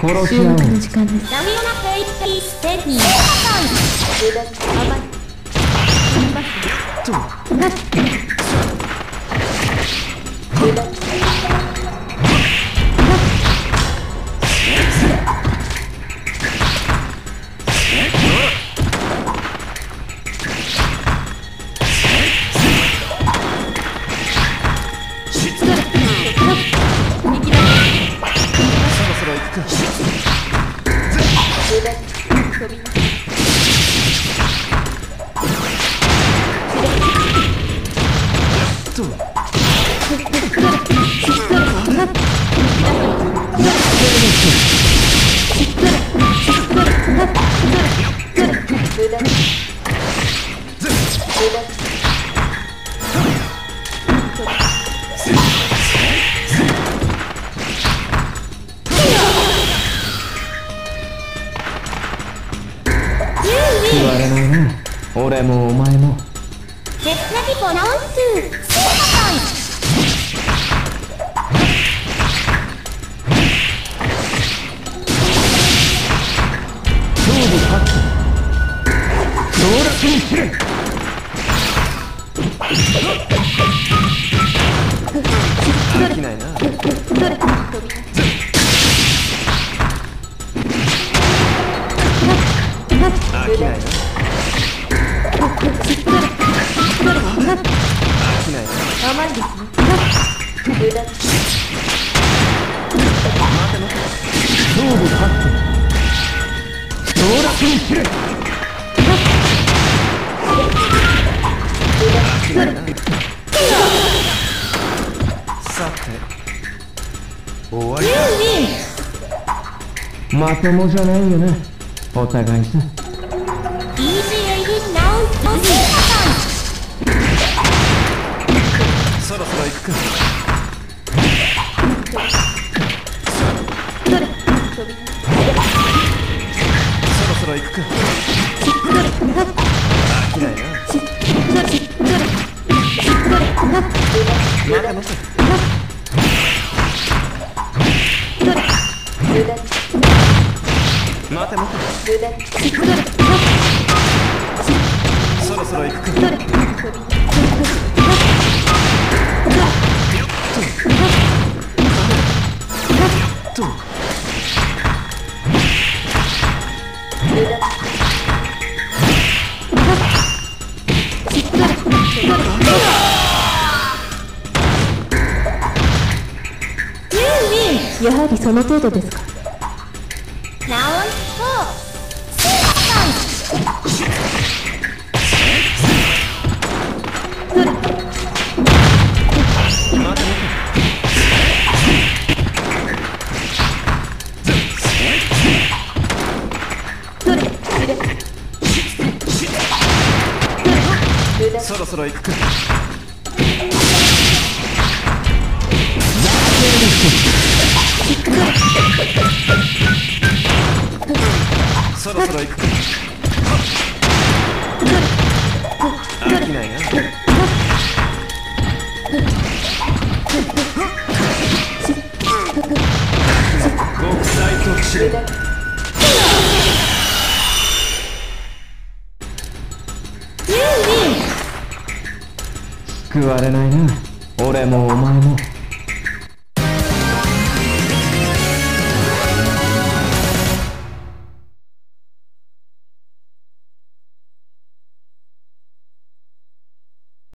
殺し合おうの。時間ですラミオナペイペイステニー言俺もお前も。絶なきボランスシータさん勝負勝つ。強烈に切れきない甘いですね。勝負勝つ強烈に切れ飽きないなさて終わりだまともじゃないよなお互いさそろそろ行くか。そろそろ行くか飽きないな待て待て待て待てそろそろ行くかとやはりその程度ですか。そろそろ行くか。そろそろ行くか。飽きないな。極彩特殊救われないな。俺もお前も。